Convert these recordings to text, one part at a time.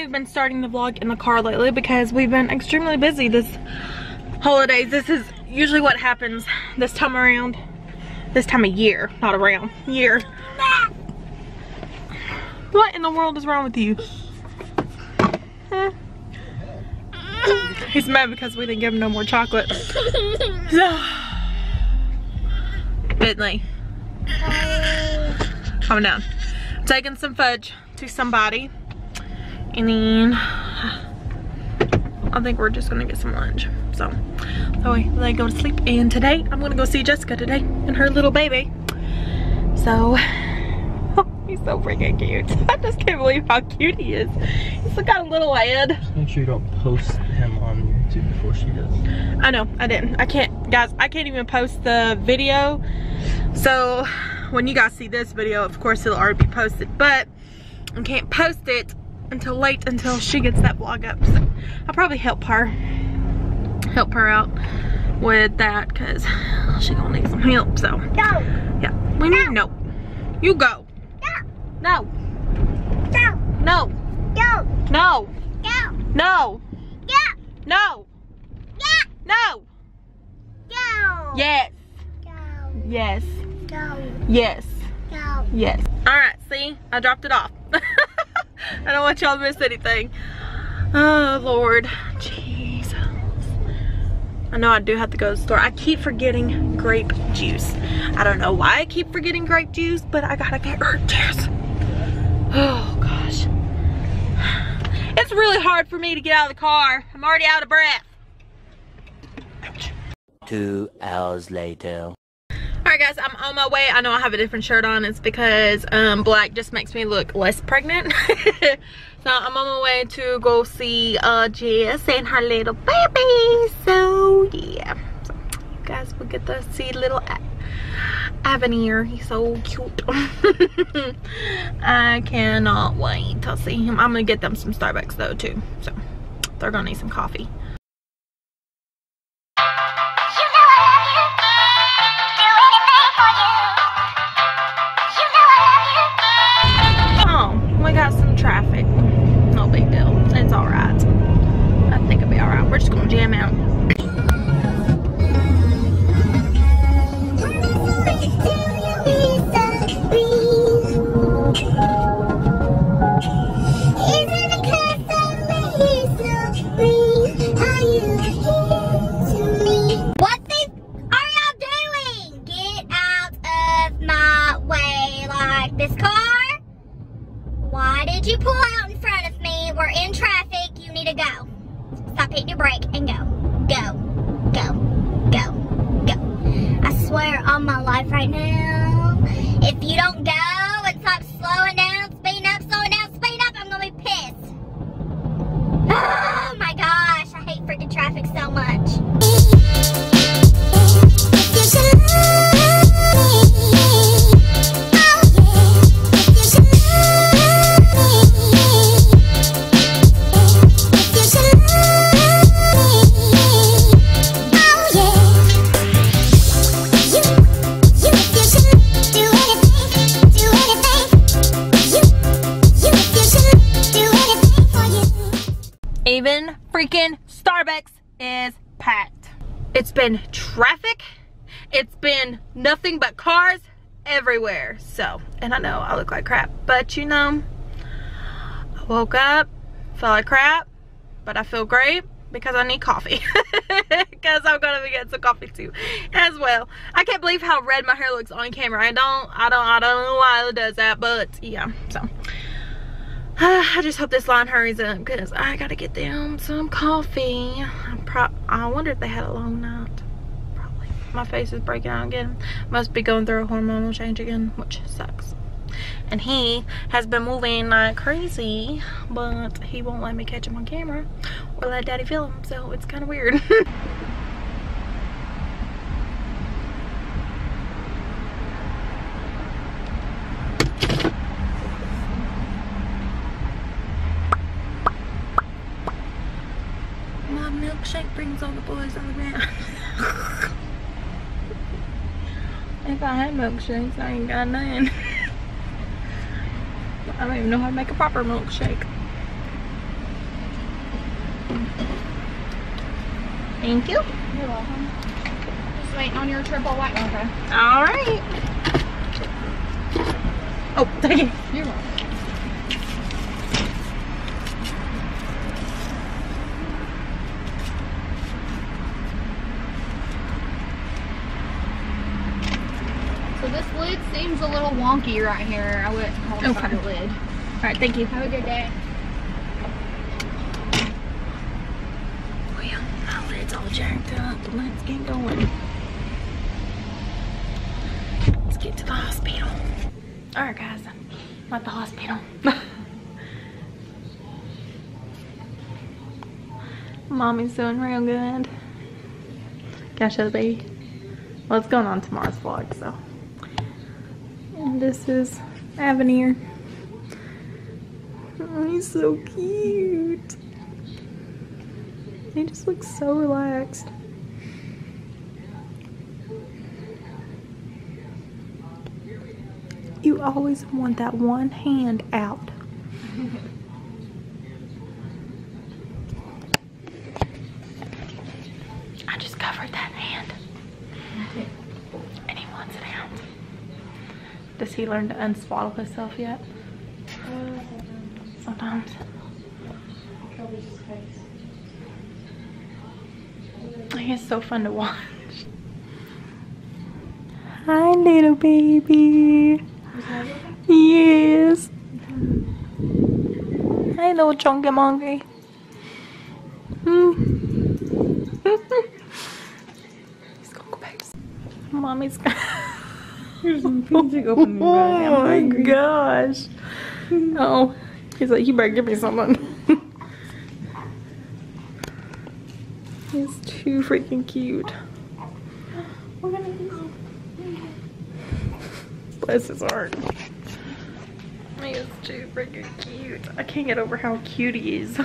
We've been starting the vlog in the car lately because we've been extremely busy this holidays. This is usually what happens this time around. This time of year, not around, year. What in the world is wrong with you? He's mad because we didn't give him no more chocolate. So, Bentley. Calm down. Taking some fudge to somebody. And then I think we're just gonna get some lunch. So, so we they go to sleep. And today I'm gonna go see Jessica today and her little baby. So oh, he's so freaking cute. I just can't believe how cute he is. He's got a little head. Just make sure you don't post him on YouTube before she does. I know, I didn't. I can't, guys, I can't even post the video. So when you guys see this video, of course it'll already be posted, but I can't post it until late until she gets that vlog up. So I'll probably help her, help her out with that because she gonna need some help. So Go. yeah, we need no. You go. No. Go. No. Go. No. Go. No. Go. No. Yeah. No. Go. Yes. Go. Yes. Go. Yes. Go. Yes. All right, see, I dropped it off. I don't want y'all to miss anything. Oh, Lord. Jesus. I know I do have to go to the store. I keep forgetting grape juice. I don't know why I keep forgetting grape juice, but I gotta get grape juice. Oh, gosh. It's really hard for me to get out of the car. I'm already out of breath. Two hours later. Alright guys, I'm on my way. I know I have a different shirt on. It's because um, black just makes me look less pregnant. so I'm on my way to go see uh, Jess and her little baby. So yeah. So you guys will get to see little Avenir. He's so cute. I cannot wait to see him. I'm going to get them some Starbucks though too. So they're going to need some coffee. This car. Why did you pull out in front of me? We're in traffic. You need to go. Stop hitting your brake and go. Go. Go. Go. Go. I swear on my life right now, freaking Starbucks is packed. It's been traffic. It's been nothing but cars everywhere. So, and I know I look like crap, but you know, I woke up, felt like crap, but I feel great because I need coffee. Because I'm gonna be getting some coffee too, as well. I can't believe how red my hair looks on camera. I don't, I don't, I don't know why it does that, but yeah. So I just hope this line hurries up because I gotta get them some coffee. I, wonder if they had a long night. Probably. My face is breaking out again. Must be going through a hormonal change again, which sucks. And he has been moving like crazy, but he won't let me catch him on camera or let daddy film him, so it's kind of weird. My milkshake brings all the boys on the ground. if I had milkshakes, I ain't got none. I don't even know how to make a proper milkshake. Thank you. You're welcome. Just waiting on your triple white mocha. All right. Oh, thank you. You're welcome. This lid seems a little wonky right here. I wouldn't it Okay. the lid. All right, thank you. Have a good day. Oh, well, my lid's all jacked up. Let's get going. Let's get to the hospital. All right, guys. I'm at the hospital. Mommy's doing real good. Can I show oh, the baby? Well, it's going on tomorrow's vlog, so. This is Avenir. Oh, he's so cute. He just looks so relaxed. You always want that one hand out. I just covered that hand. And he wants it out. Does he learn to unswaddle himself yet? Sometimes. He's so fun to watch. Hi, little baby. Yes. Hi, little chunky monkey. Hmm. Go back to sleep. Mommy's gonna. oh my gosh. Oh, he's like, you better give me something. he's too freaking cute. Bless his heart. He is too freaking cute. I can't get over how cute he is.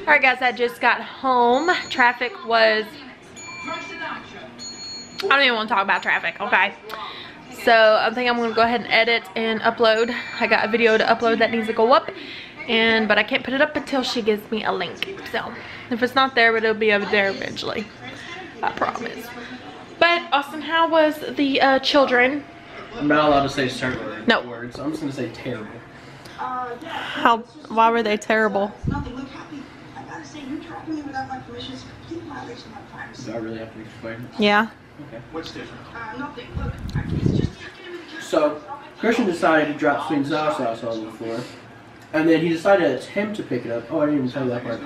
Alright guys, I just got home. Traffic was... I don't even want to talk about traffic, okay? So I think I'm going to go ahead and edit and upload. I got a video to upload that needs to go up. and But I can't put it up until she gives me a link. So if it's not there, but it'll be up there eventually. I promise. But Austin, how was the uh, children? I'm not allowed to say certain No. words. I'm just gonna say terrible. How? Why were they terrible? Nothing. Look happy. Gotta say, you trapping me without my permission is a complete violation of my privacy. Do I really have to explain? Yeah. Okay. What's different? Uh, nothing. Look, I, it's just So, Christian decided to drop sweet and sour sauce on the floor. And then he decided to attempt to pick it up. Oh, I didn't even tell you that part.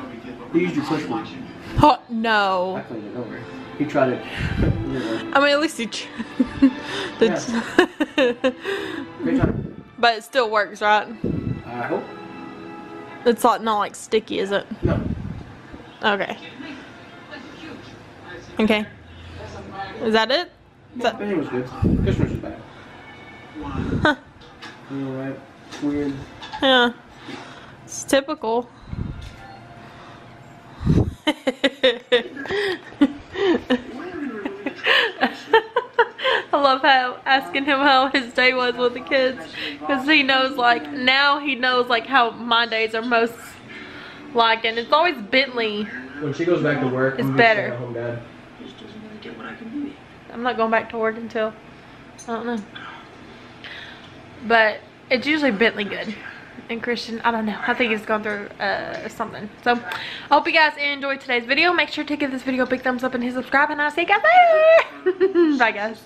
He used your push button. Oh, I no. cleaned it over. He tried it. It didn't work. I mean, at least you. Tr- the Great but it still works, right? I hope. It's like not like sticky, is it? No. Okay. Okay. Is that it? Is that- Everything was good. Christmas was bad. Huh. You know, right? Weird. Yeah. It's typical. I love how asking him how his day was with the kids because he knows like now he knows like how my days are most like and it's always Bentley. When she goes back to work, It's I'm better. home, Dad. just doesn't really get what I can do. I'm not going back to work until I don't know. But it's usually Bentley good. And Christian, I don't know. I think he's gone through uh, something. So, I hope you guys enjoyed today's video. Make sure to give this video a big thumbs up and hit subscribe. And I'll see you guys later. Bye, guys.